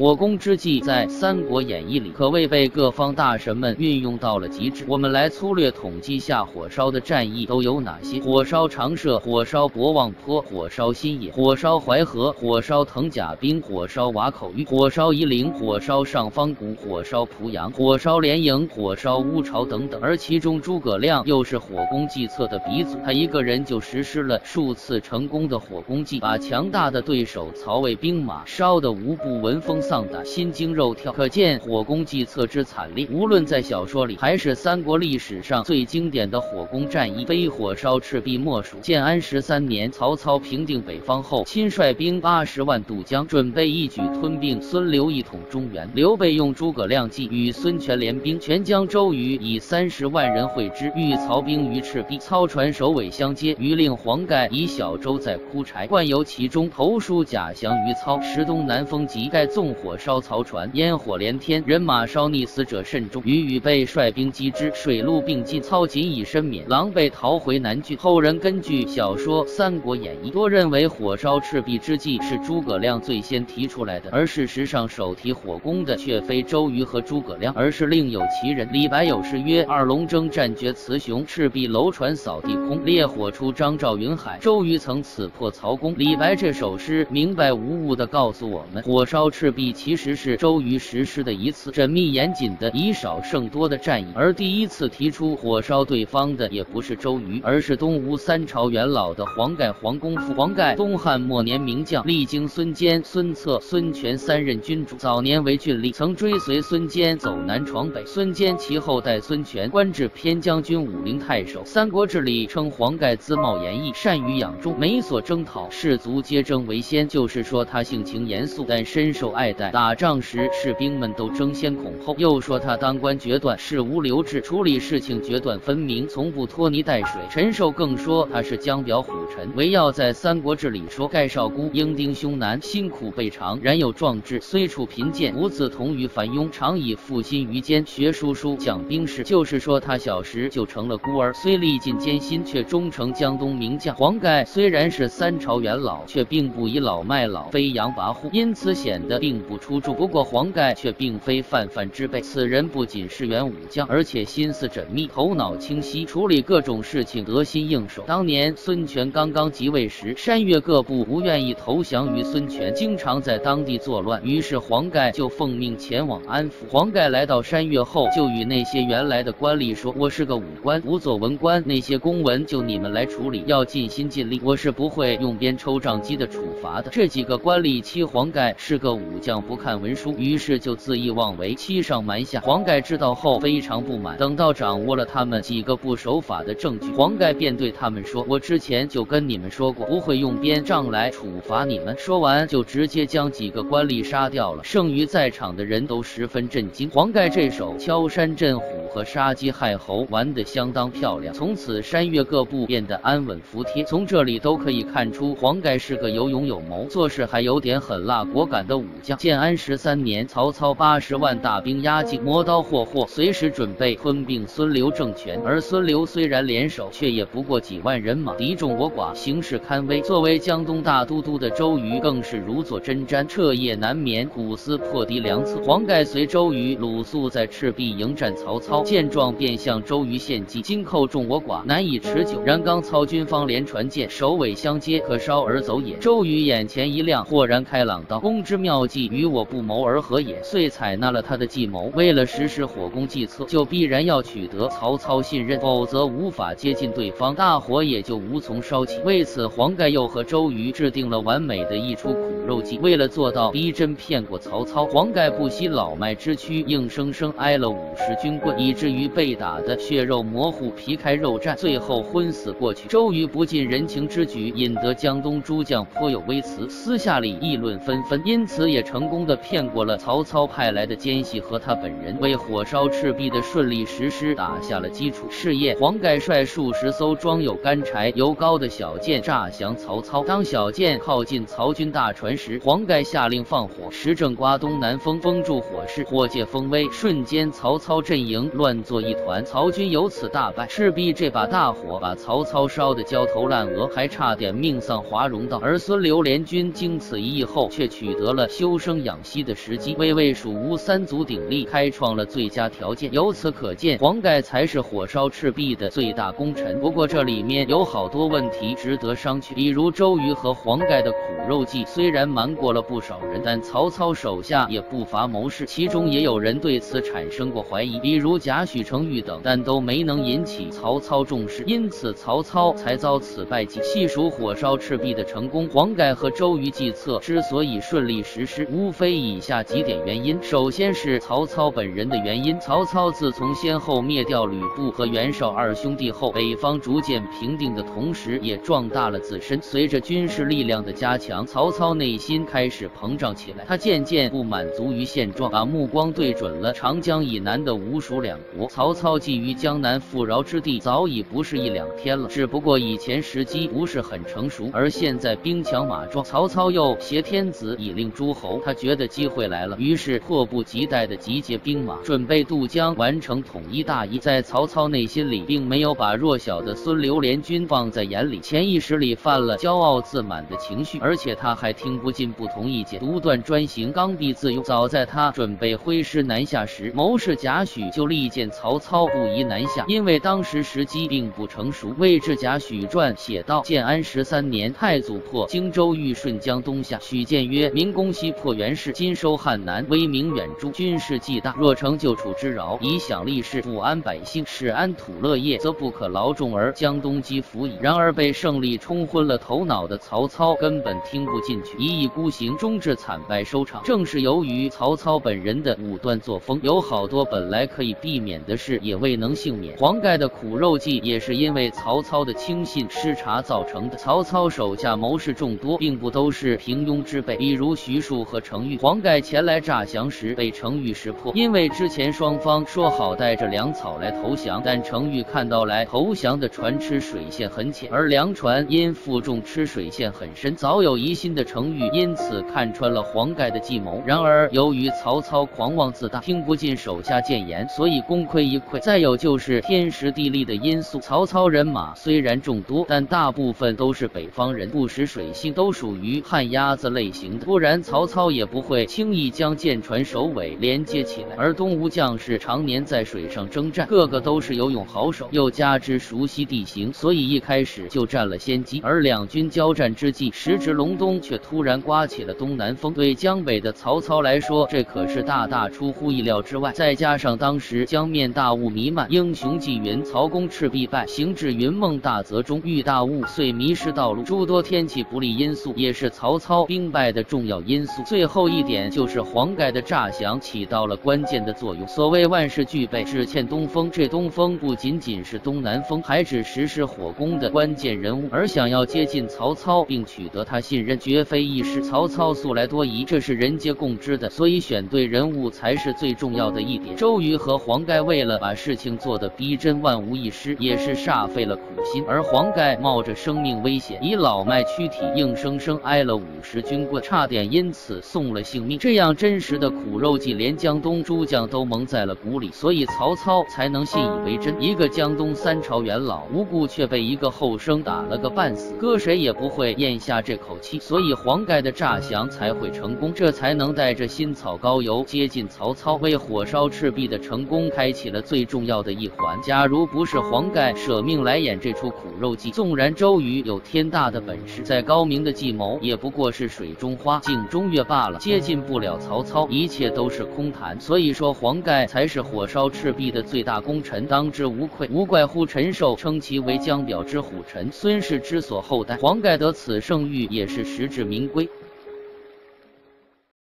火攻之计在《三国演义》里可谓被各方大神们运用到了极致。我们来粗略统计下火烧的战役都有哪些：火烧长社、火烧博望坡、火烧新野、火烧淮河、火烧藤甲兵、火烧瓦口峪、火烧夷陵、火烧上方谷、火烧濮阳、火烧连营、火烧乌巢等等。而其中诸葛亮又是火攻计策的鼻祖，他一个人就实施了数次成功的火攻计，把强大的对手曹魏兵马烧得无不闻风丧胆、心惊肉跳。可见火攻计策之惨烈，无论在小说里还是三国历史上最经典的火攻战役，非火烧赤壁莫属。建安十三年，曹操平定北方后，亲率兵八十万渡江，准备一举吞并孙刘，一统中原。刘备用诸葛亮计，与孙权联兵，全将周瑜以三十万人会之，欲曹兵于赤壁，操船首尾相接。于令黄盖以小舟载枯柴，灌油其中，投书贾降于操。时东南风急，盖纵火烧曹船，烟火连天，人马烧溺，死者甚众。于羽备率兵击之，水陆并进，操仅以身免，狼狈逃回南郡。后人根据小说《三国演义》，多认为火烧赤壁之计是诸葛亮最先提出来的，而事实上手提火攻的却非周瑜和诸葛亮，而是另有其人。李白有诗曰：“二龙争战绝雌雄，赤壁楼船扫地空。烈火出张赵云海，周瑜曾此破曹公。”李白这首诗明白无误地告诉我们，火烧赤壁其实是周瑜实施的一次缜密严谨的以少胜多的战役，而第一次提出火烧对方的也不是周瑜，而是东吴三朝元老的黄盖黄公父。黄盖，东汉末年名将，历经孙坚、孙策、孙权三任君主，早年为郡吏，曾追随孙坚走南闯北。孙坚其后代孙权官至偏将军、武陵太守。《三国志》里称黄盖姿貌严毅，善于养众，每所征讨，士卒皆争为先，就是说他性情严肃，但深受爱代。打仗时，士兵们都争先恐后。又说他当官决断，事无留置，处理事情决断分明，从不拖泥带水。陈寿更说他是江表虎臣。韦耀在《三国志》里说，盖少孤，英丁凶难，辛苦备尝，然有壮志。虽处贫贱，无自同于樊庸，常以负心于肩，学书书，讲兵事。就是说他小时就成了孤儿，虽历尽艰辛，却终成江东名将。黄盖虽然是三朝元老，却并不倚老卖老，飞扬跋扈，因此显得并不出众。不过黄盖却并非泛泛之辈，此人不仅是员武将，而且心思缜密，头脑清晰，处理各种事情得心应手。当年孙权刚刚刚即位时，山岳各部不愿意投降于孙权，经常在当地作乱，于是黄盖就奉命前往安抚。黄盖来到山岳后，就与那些原来的官吏说：“我是个武官，不做文官，那些公文就你们来处理，要尽心尽力，我是不会用鞭抽杖击的处罚的。”这几个官吏欺黄盖是个武将，不看文书，于是就恣意妄为，欺上瞒下。黄盖知道后非常不满，等到掌握了他们几个不守法的证据，黄盖便对他们说：“我之前就跟你们说过，不会用鞭杖来处罚你们。”说完就直接将几个官吏杀掉了。剩余在场的人都十分震惊。黄盖这手敲山震虎和杀鸡害猴玩得相当漂亮，从此山岳各部变得安稳服帖。从这里都可以看出，黄盖是个有勇有谋、做事还有点狠辣果敢的武将。建安十三年，曹操八十万大兵压境，磨刀霍霍，随时准备吞并孙刘政权。而孙刘虽然联手，却也不过几万人马，敌众我寡，形势堪危。作为江东大都督的周瑜更是如坐针毡，彻夜难眠，苦思破敌良策。黄盖随周瑜、鲁肃在赤壁迎战曹操，见状便向周瑜献计：今寇众我寡，难以持久。然刚操军方连船舰，首尾相接，可烧而走也。周瑜眼前一亮，豁然开朗道：“公之妙计，与我不谋而合也。”遂采纳了他的计谋。为了实施火攻计策，就必然要取得曹操信任，否则无法接近对方，大火也就无从烧为此，黄盖又和周瑜制定了完美的一出苦肉计。为了做到逼真骗过曹操，黄盖不惜老迈之躯，硬生生挨了五十军棍，以至于被打得血肉模糊、皮开肉绽，最后昏死过去。周瑜不近人情之举，引得江东诸将颇有微词，私下里议论纷纷，因此也成功的骗过了曹操派来的奸细和他本人，为火烧赤壁的顺利实施打下了基础。是夜，黄盖率数十艘装有干柴、油膏的小舰诈降曹操。当小舰靠近曹军大船时，黄盖下令放火。时正刮东南风，封住火势，火借风威，瞬间曹操阵营乱作一团，曹军由此大败。赤壁这把大火把曹操烧得焦头烂额，还差点命丧华容道。而孙刘联军经此一役后，却取得了修身。生养息的时机，为魏蜀吴三足鼎立开创了最佳条件。由此可见，黄盖才是火烧赤壁的最大功臣。不过这里面有好多问题值得商榷，比如周瑜和黄盖的苦肉计，虽然瞒过了不少人，但曹操手下也不乏谋士，其中也有人对此产生过怀疑，比如贾诩、程昱等，但都没能引起曹操重视，因此曹操才遭此败绩。细数火烧赤壁的成功，黄盖和周瑜计策之所以顺利实施，无非以下几点原因：首先是曹操本人的原因。曹操自从先后灭掉吕布和袁绍二兄弟后，北方逐渐平定的同时，也也壮大了自身。随着军事力量的加强，曹操内心开始膨胀起来，他渐渐不满足于现状，把目光对准了长江以南的吴蜀两国。曹操觊觎江南富饶之地，早已不是一两天了，只不过以前时机不是很成熟，而现在兵强马壮，曹操又挟天子以令诸侯，他觉得机会来了，于是迫不及待地集结兵马，准备渡江，完成统一大业。在曹操内心里，并没有把弱小的孙刘联军放在眼里，潜意识里犯了骄傲自满的情绪，而且他还听不进不同意见，独断专行，刚愎自用。早在他准备挥师南下时，谋士贾诩就力荐曹操不宜南下，因为当时时机并不成熟。《魏志贾诩传》写道：建安十三年，太祖破荆州，欲顺江东下。许建曰：“明公西破袁氏，今收汉南，威名远著，军事既大，若成就楚之饶，以享利士，抚安百姓，使安土乐业，则不可劳众而江东击服矣。”然而被胜利冲昏了头脑的曹操根本听不进去，一意孤行，终至惨败收场。正是由于曹操本人的武断作风，有好多本来可以避免的事也未能幸免。黄盖的苦肉计也是因为曹操的轻信失察造成的。曹操手下谋士众多，并不都是平庸之辈，比如徐庶和程昱。黄盖前来诈降时被程昱识破，因为之前双方说好带着粮草来投降，但程昱看到来投降的船吃水线很浅，而粮船因负重吃水线很深，早有疑心的程昱因此看穿了黄盖的计谋。然而由于曹操狂妄自大，听不进手下谏言，所以功亏一篑。再有就是天时地利的因素，曹操人马虽然众多，但大部分都是北方人，不识水性，都属于旱鸭子类型的，不然曹操也不会轻易将舰船首尾连接起来。而东吴将士常年在水上征战，个个都是游泳好手，又加之熟悉地形，所以一开始就占了先机。而两军交战之际，时值隆冬，却突然刮起了东南风，对江北的曹操来说，这可是大大出乎意料之外。再加上当时江面大雾弥漫，英雄纪云：“曹公赤壁败，行至云梦大泽中，遇大雾，遂迷失道路。”诸多天气不利因素，也是曹操兵败的重要因素。最后一点就是黄盖的诈降起到了关键的作用。所谓万事俱备，只欠东风。这东风不仅仅是东南风，还指实施火攻的关键人物。而想要接近曹操并取得他信任，绝非易事。曹操素来多疑，这是人皆共知的，所以选对人物才是最重要的一点。周瑜和黄盖为了把事情做得逼真万无一失，也是煞费了苦心。而黄盖冒着生命危险，以老迈躯体，硬生生挨了五十军棍，差点因此送了性命。这样真实的苦肉计，连江东诸将都蒙在了鼓里，所以曹操才能信以为真。一个江东三朝元老，无故却被一个后生打了个半死，搁谁也不会咽下这口气。所以黄盖的诈降才会成功，这才能带着新草膏油接近曹操，为火烧赤壁的成功开启了最重要的一环。假如不是黄盖舍命来演这出苦肉计，纵然周瑜有天大的本事，再高明的计谋，也不过是水中花、镜中月罢了，接近不了曹操，一切都是空谈。所以说，黄盖才是火烧赤壁的最大功臣，当之无愧。无怪乎陈寿称其为江表之虎臣，孙氏之所后代。黄盖得此圣誉，也是实至名归。